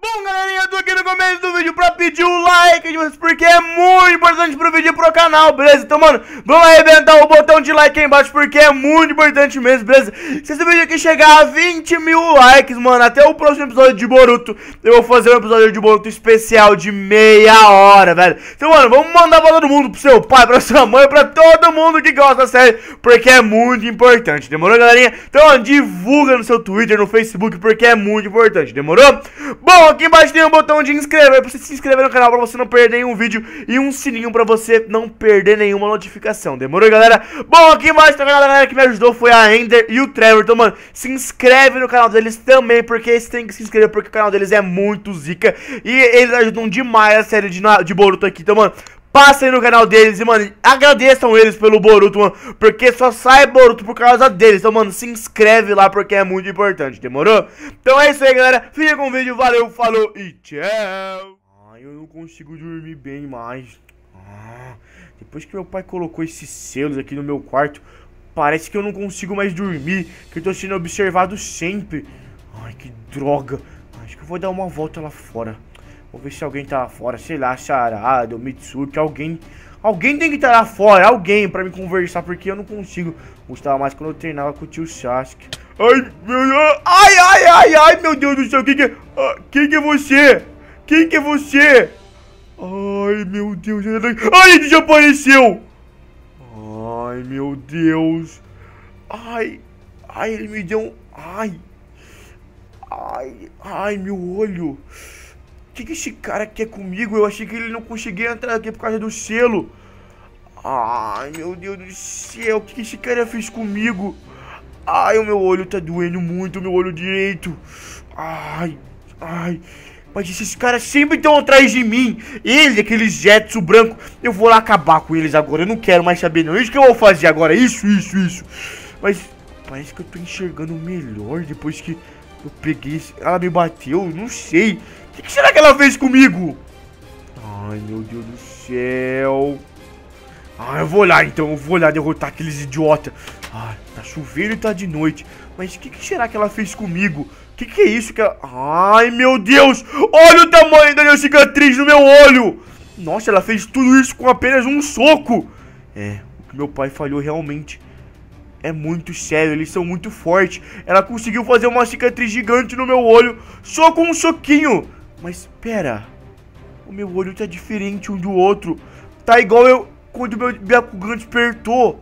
¡Póngale começo do vídeo pra pedir o like de vocês, porque é muito importante pro vídeo e pro canal, beleza? Então, mano, vamos arrebentar o botão de like aí embaixo, porque é muito importante mesmo, beleza? Se esse vídeo aqui chegar a 20 mil likes, mano, até o próximo episódio de Boruto, eu vou fazer um episódio de Boruto especial de meia hora, velho. Então, mano, vamos mandar pra todo mundo, pro seu pai, pra sua mãe, pra todo mundo que gosta da série, porque é muito importante, demorou, galerinha? Então, mano, divulga no seu Twitter, no Facebook, porque é muito importante, demorou? Bom, aqui embaixo tem um botão de inscrever pra você se inscrever no canal pra você não perder nenhum vídeo e um sininho pra você não perder nenhuma notificação. Demorou, galera? Bom, aqui embaixo tem a galera que me ajudou, foi a Ender e o Trevor. Então, mano, se inscreve no canal deles também, porque eles têm que se inscrever, porque o canal deles é muito zica e eles ajudam demais a série de, de Boruto aqui. Então, mano, Passem no canal deles e, mano, agradeçam eles pelo Boruto, mano. Porque só sai Boruto por causa deles. Então, mano, se inscreve lá porque é muito importante, demorou? Então é isso aí, galera. Fica com o vídeo, valeu, falou e tchau. Ai, eu não consigo dormir bem mais. Ah, depois que meu pai colocou esses selos aqui no meu quarto, parece que eu não consigo mais dormir. Que eu tô sendo observado sempre. Ai, que droga. Acho que eu vou dar uma volta lá fora. Vou ver se alguém tá lá fora, sei lá, Charada, Mitsuki, alguém... Alguém tem que estar tá lá fora, alguém pra me conversar, porque eu não consigo. Gostava mais quando eu treinava com o tio Sasuke. Ai, meu Deus, ai, ai, ai, ai, meu Deus do céu, quem que é, quem que é você? Quem que é você? Ai, meu Deus, ai, ele desapareceu. Ai, meu Deus. Ai, ai, ele me deu um, ai, ai, ai, meu olho que, que esse cara quer comigo? Eu achei que ele não conseguia entrar aqui por causa do selo. Ai, meu Deus do céu, o que, que esse cara fez comigo? Ai, o meu olho tá doendo muito, o meu olho direito. Ai, ai. Mas esses caras sempre estão atrás de mim. Ele, aqueles Jetsu branco. Eu vou lá acabar com eles agora. Eu não quero mais saber, não. Isso que eu vou fazer agora. Isso, isso, isso. Mas parece que eu tô enxergando melhor depois que eu peguei. Ela me bateu. Não sei. O que será que ela fez comigo? Ai, meu Deus do céu. Ah, eu vou lá então, eu vou lá derrotar aqueles idiotas. Ai, tá chovendo e tá de noite. Mas o que, que, será que ela fez comigo? O que, que é isso que ela... Ai, meu Deus! Olha o tamanho da minha cicatriz no meu olho! Nossa, ela fez tudo isso com apenas um soco! É, o que meu pai falhou realmente é muito sério, eles são muito fortes. Ela conseguiu fazer uma cicatriz gigante no meu olho só com um soquinho. Mas pera, o meu olho tá diferente um do outro. Tá igual eu quando meu Byakugan despertou.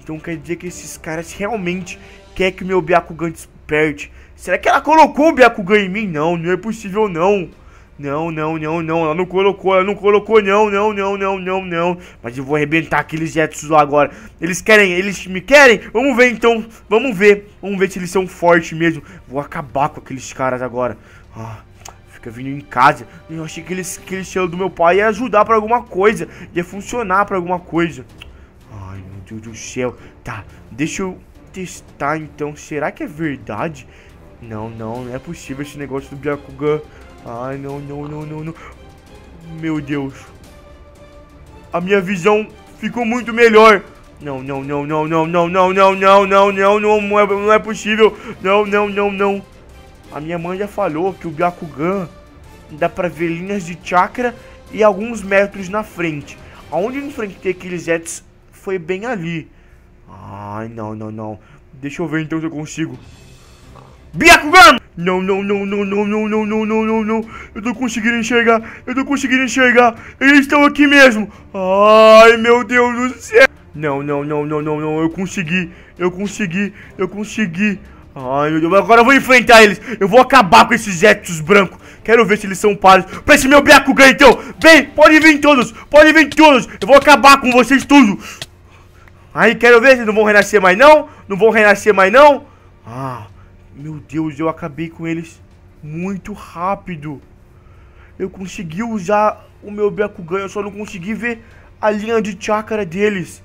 Então quer dizer que esses caras realmente querem que o meu Byakugan desperte. Será que ela colocou o Byakugan em mim? Não, não é possível não. Não, não, não, não, ela não colocou, ela não colocou, não, não, não, não, não, não. Mas eu vou arrebentar aqueles Jetsus lá agora. Eles querem, eles me querem? Vamos ver então, vamos ver. Vamos ver se eles são fortes mesmo. Vou acabar com aqueles caras agora. Ah, fica vindo em casa. Eu achei que eles, aquele selo do meu pai ia ajudar pra alguma coisa. Ia funcionar pra alguma coisa. Ai, meu Deus do céu. Tá, deixa eu testar então. Será que é verdade? Não, não, não é possível esse negócio do Byakugan. Ai, não, não, não, não, não. Meu Deus. A minha visão ficou muito melhor. Não, não, não, não, não, não, não, não, não, não, não, não, não é, não é possível. Não, não, não, não. A minha mãe já falou que o Byakugan dá pra ver linhas de chakra e alguns metros na frente. Aonde eu enfrentei aqueles Jets foi bem ali. Ai, não, não, não. Deixa eu ver então se eu consigo. Byakugan! Não, não, não, não, não, não, não, não, não, não, não. Eu tô conseguindo enxergar. Eu tô conseguindo enxergar. Eles estão aqui mesmo. Ai, meu Deus do céu. Não, não, não, não, não, não. Eu consegui. Eu consegui. Eu consegui. Ai, meu Deus. Agora eu vou enfrentar eles. Eu vou acabar com esses Zetsus brancos. Quero ver se eles são pares. Pra esse meu Byakugan, então. Vem, pode vir todos. Pode vir todos. Eu vou acabar com vocês tudo. Aí, quero ver se não vão renascer mais, não. Não vão renascer mais, não. Ah... Meu Deus, eu acabei com eles muito rápido. Eu consegui usar o meu Byakugan, eu só não consegui ver a linha de chakra deles.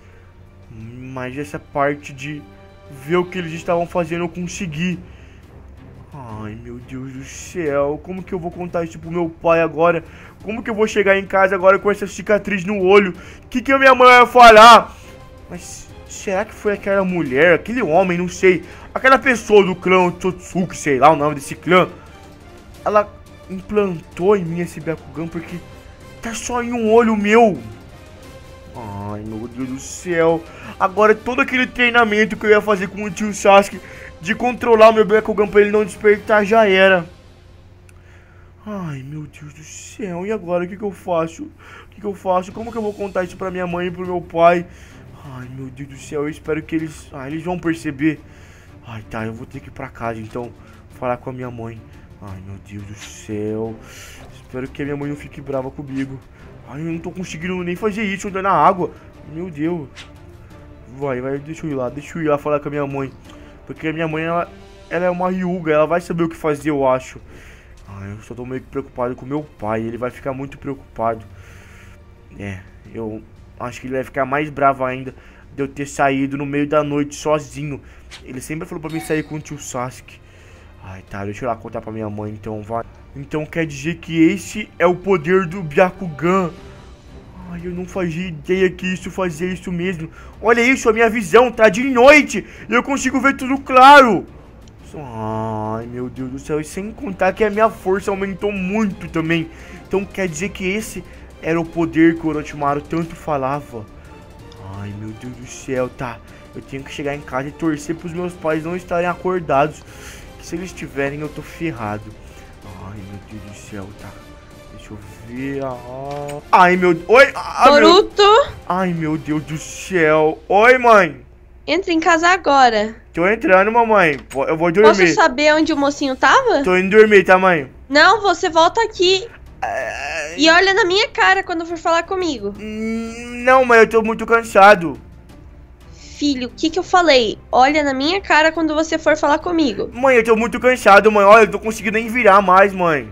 Mas essa parte de ver o que eles estavam fazendo eu consegui. Ai, meu Deus do céu. Como que eu vou contar isso pro meu pai agora? Como que eu vou chegar em casa agora com essa cicatriz no olho? O que, que a minha mãe vai falar? Mas será que foi aquela mulher, aquele homem, não sei. Aquela pessoa do clã Tsutsuki, sei lá o nome desse clã. Ela implantou em mim esse Byakugan porque tá só em um olho meu. Ai, meu Deus do céu. Agora todo aquele treinamento que eu ia fazer com o tio Sasuke de controlar meu Byakugan pra ele não despertar já era. Ai, meu Deus do céu. E agora, o que, que eu faço? O que, que eu faço? Como que eu vou contar isso pra minha mãe e pro meu pai? Ai, meu Deus do céu. Eu espero que eles... Ah, eles vão perceber. Ai, tá. Eu vou ter que ir pra casa, então. Falar com a minha mãe. Ai, meu Deus do céu. Espero que a minha mãe não fique brava comigo. Ai, eu não tô conseguindo nem fazer isso andando na água. Meu Deus. Vai, vai. Deixa eu ir lá. Deixa eu ir lá falar com a minha mãe. Porque a minha mãe, ela, ela é uma Ryuga. Ela vai saber o que fazer, eu acho. Ah, eu só tô meio que preocupado com meu pai. Ele vai ficar muito preocupado. É, eu acho que ele vai ficar mais bravo ainda de eu ter saído no meio da noite sozinho. Ele sempre falou pra mim sair com o tio Sasuke. Ai, tá, deixa eu lá contar pra minha mãe, então vai. Então quer dizer que esse é o poder do Byakugan. Ai, eu não fazia ideia que isso fazia isso mesmo. Olha isso, a minha visão tá de noite e eu consigo ver tudo claro. Ai, meu Deus do céu. E sem contar que a minha força aumentou muito também. Então quer dizer que esse era o poder que o Orochimaru tanto falava. Ai, meu Deus do céu, tá. Eu tenho que chegar em casa e torcer pros meus pais não estarem acordados. Que se eles estiverem, eu tô ferrado. Ai, meu Deus do céu, tá. Deixa eu ver. Ah. Ai, meu... Oi! Ah, Boruto! Meu... Ai, meu Deus do céu. Oi, mãe. Entra em casa agora. Tô entrando, mamãe. Eu vou dormir. Posso saber onde o mocinho tava? Tô indo dormir, tá, mãe? Não, você volta aqui. É... E olha na minha cara quando for falar comigo. Hum, não, mãe, eu tô muito cansado. Filho, o que que eu falei? Olha na minha cara quando você for falar comigo. Mãe, eu tô muito cansado, mãe. Olha, eu tô conseguindo nem virar mais, mãe.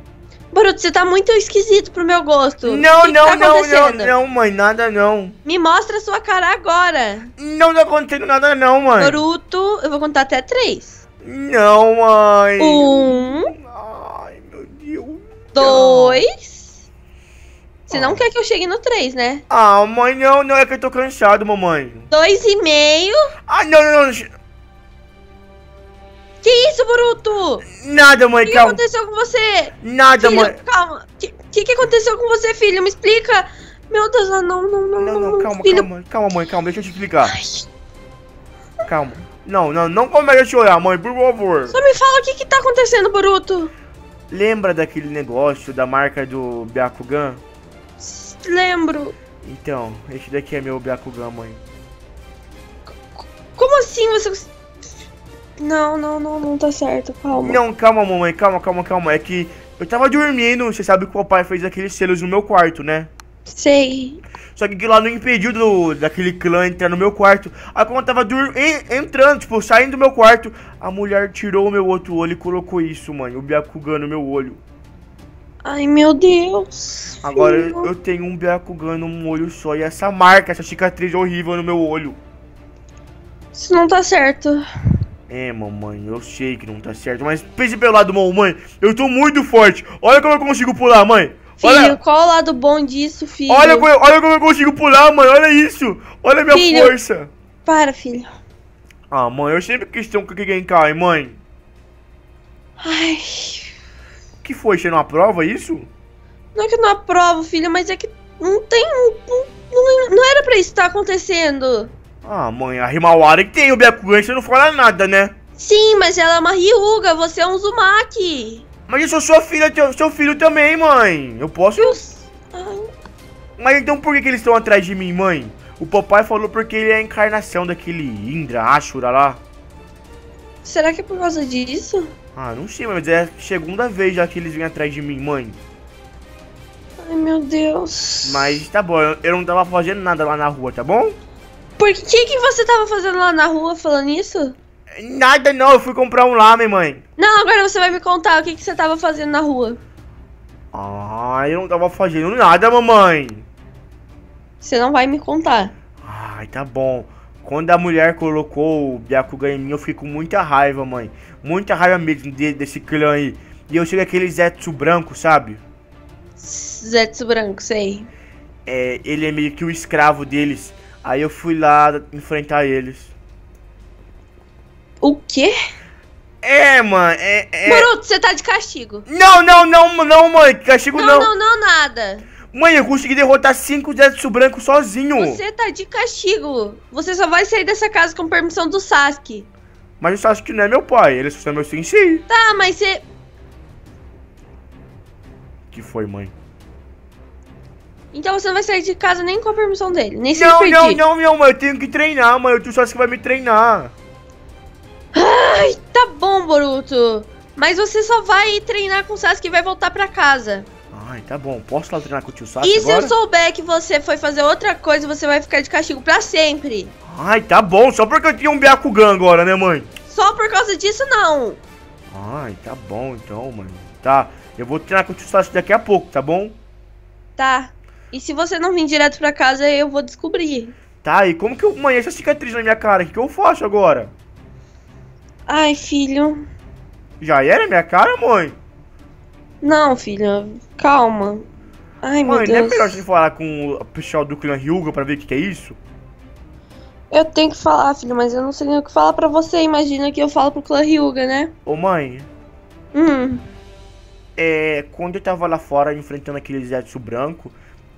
Boruto, você tá muito esquisito pro meu gosto. Não, que não, que tá não, não, não, mãe, nada não. Me mostra a sua cara agora. Não tá acontecendo nada não, mãe. Boruto, eu vou contar até três. Não, mãe. Um. Ai, meu Deus. Dois. Você não quer que eu chegue no três, né? Ah, mãe, não, não, é que eu tô cansado, mamãe. Dois e meio. Ah, não, não, não. Que isso, Boruto? Nada, mãe, que calma. O que aconteceu com você? Nada, filho, mãe. Calma. O que, que, que, aconteceu com você, filho? Me explica. Meu Deus, não, não, não, não. Não, não, calma, filho. calma, calma, mãe, calma, deixa eu te explicar. Ai. Calma. Não, não, não começa a chorar, mãe, por favor. Só me fala o que que tá acontecendo, Boruto. Lembra daquele negócio da marca do Byakugan? Lembro. Então, esse daqui é meu Byakugan, mãe. Como assim você... Não, não, não, não tá certo, calma. Não, calma, mamãe, calma, calma, calma. É que eu tava dormindo, você sabe que o papai fez aqueles selos no meu quarto, né? Sei. Só que lá não impediu do, daquele clã entrar no meu quarto. Aí quando eu tava entrando, tipo, saindo do meu quarto, a mulher tirou o meu outro olho e colocou isso, mãe. O Byakugan no meu olho. Ai, meu Deus. Agora eu, eu tenho um Byakugan num olho só. E essa marca, essa cicatriz horrível no meu olho. Isso não tá certo. É, mamãe, eu sei que não tá certo, mas pense pelo lado bom, mãe. Eu tô muito forte. Olha como eu consigo pular, mãe. Filho, olha... qual o lado bom disso, filho? Olha, olha como eu consigo pular, mãe. Olha isso. Olha a minha filho, força. Para, filho. Ah, mãe, eu sempre quis ter um cai, mãe. Ai. Que foi? Você não aprova isso? Não é que eu não aprovo, filho, mas é que não tem. Não, não, não era pra isso estar acontecendo. Ah, mãe, a Himawari que tem o Byakugan, você não fala nada, né? Sim, mas ela é uma Ryuga, você é um Uzumaki. Mas eu sou sua filha, seu filho também, mãe. Eu posso... Eu... Mas então por que, que eles estão atrás de mim, mãe? O papai falou porque ele é a encarnação daquele Indra, Ashura lá. Será que é por causa disso? Ah, não sei, mas é a segunda vez já que eles vêm atrás de mim, mãe. Ai, meu Deus. Mas tá bom, eu não tava fazendo nada lá na rua, tá bom? Por que, que você tava fazendo lá na rua falando isso? Nada não, eu fui comprar um lamen, mãe. Não, agora você vai me contar o que, que você tava fazendo na rua. Ah, eu não tava fazendo nada, mamãe. Você não vai me contar. Ai, tá bom. Quando a mulher colocou o Byakugan em mim, eu fiquei com muita raiva, mãe. Muita raiva mesmo de, desse clã aí. E eu cheguei aquele Zetsu branco, sabe? Zetsu branco, sei. É, ele é meio que o escravo deles. Aí eu fui lá enfrentar eles. O quê? É, mãe, é, é... Você tá de castigo. Não, não, não, não, mãe, castigo Não, não. não, não, nada. Mãe, eu consegui derrotar cinco Zetsu branco sozinho. Você tá de castigo. Você só vai sair dessa casa com permissão do Sasuke. Mas o Sasuke não é meu pai, ele é só meu sensei. Tá, mas você. Que foi, mãe? Então você não vai sair de casa nem com a permissão dele, nem se Não, não, não, não, mãe, eu tenho que treinar, mãe. O Sasuke vai me treinar. Ai, tá bom, Boruto. Mas você só vai treinar com o Sasuke e vai voltar pra casa. Ai, tá bom. Posso lá treinar com o tio Sasuke E se agora? eu souber que você foi fazer outra coisa, você vai ficar de castigo pra sempre. Ai, tá bom. Só porque eu tinha um Byakugan agora, né, mãe? Só por causa disso, não. Ai, tá bom então, mãe. Tá, eu vou treinar com o tio Sasuke daqui a pouco, tá bom? Tá. E se você não vir direto pra casa, eu vou descobrir. Tá, e como que eu... Mãe, essa cicatriz na minha cara, o que, que eu faço agora? Ai, filho. Já era minha cara, mãe? Não, filho. Calma. Ai, meu Mãe, não é Deus. melhor você falar com o pessoal do clã Hyuga pra ver o que, que é isso? Eu tenho que falar, filho, mas eu não sei nem o que falar pra você. Imagina que eu falo pro clã Hyuga, né? Ô, mãe, Hum. é... Quando eu tava lá fora enfrentando aquele Zetsu branco,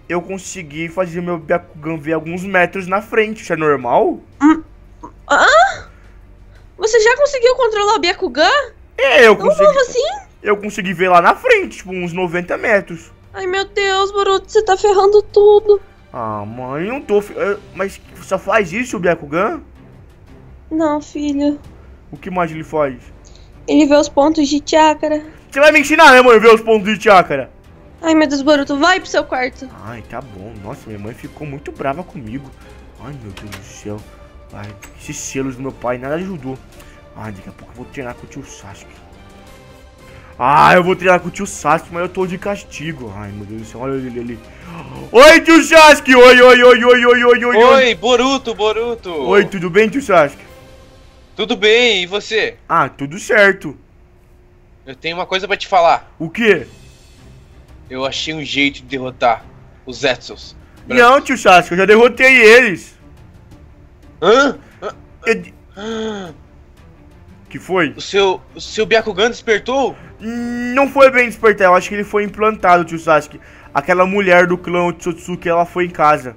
eu consegui fazer meu Byakugan ver alguns metros na frente. Isso é normal? Você já conseguiu controlar o Byakugan? É, eu consegui... novo assim? Eu consegui ver lá na frente, tipo, uns 90 metros. Ai, meu Deus, Boruto, você tá ferrando tudo. Ah, mãe, não tô... eu- Mas só faz isso o Byakugan? Não, filho. O que mais ele faz? Ele vê os pontos de chakra. Você vai me ensinar, né, mãe, ver os pontos de chakra? Ai, meu Deus, Boruto, vai pro seu quarto. Ai, tá bom. Nossa, minha mãe ficou muito brava comigo. Ai, meu Deus do céu. Ai, esses selos do meu pai nada ajudou. Ai, daqui a pouco eu vou treinar com o tio Sasuke. Ah, eu vou treinar com o tio Sasuke, mas eu tô de castigo. Ai, meu Deus do céu, olha ele ali. Oi, tio Sasuke! Oi, oi, oi, oi, oi, oi, oi, oi. Boruto, Boruto! Oi, tudo bem, tio Sasuke? Tudo bem, e você? Ah, tudo certo. Eu tenho uma coisa pra te falar. O quê? Eu achei um jeito de derrotar os Zetsus. Não, tio Sasuke, eu já derrotei eles. Hã? Eu- Que foi? O seu, o seu Byakugan despertou? Não foi bem despertar, eu acho que ele foi implantado, tio Sasuke. Aquela mulher do clã Tsutsuki, ela foi em casa.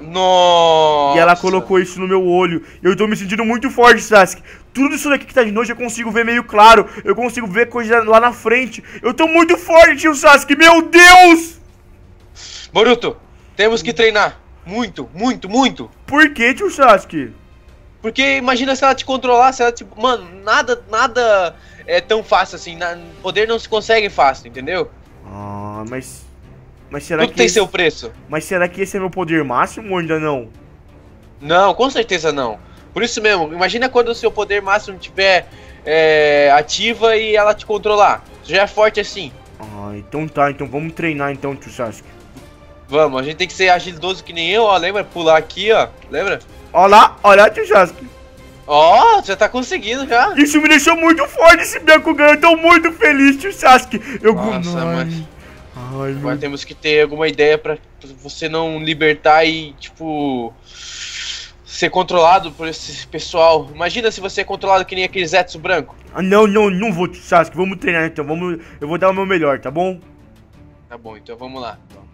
Nossa! E ela colocou isso no meu olho. Eu tô me sentindo muito forte, Sasuke. Tudo isso daqui que tá de noite eu consigo ver meio claro. Eu consigo ver coisa lá na frente. Eu tô muito forte, tio Sasuke. Meu Deus! Boruto, temos que treinar. Muito, muito, muito. Por que, tio Sasuke? Porque imagina se ela te controlasse, ela tipo, mano, nada, nada é tão fácil assim. na- poder não se consegue fácil, entendeu? Ah, mas. Mas será Tudo que. tem esse- seu preço. Mas será que esse é meu poder máximo ou ainda não? Não, com certeza não. Por isso mesmo, imagina quando o seu poder máximo estiver é, ativa e ela te controlar. Você já é forte assim. Ah, então tá. Então vamos treinar então, tio Sasuke. Vamos, a gente tem que ser agilidoso que nem eu, ó. Lembra? Pular aqui, ó. Lembra? Olha lá, olha lá, tio Sasuke. Ó, já tá conseguindo já. Isso me deixou muito forte esse Byakugan. Eu tô muito feliz, tio Sasuke. Eu Nossa, Ai, mas- Ai, meu Agora temos que ter alguma ideia pra você não libertar e, tipo. Ser controlado por esse pessoal. Imagina se você é controlado que nem aquele Zetsu branco. Ah, não, não, não vou, Sasuke. Vamos treinar então. Vamos, eu vou dar o meu melhor, tá bom? Tá bom, então vamos lá. Vamos.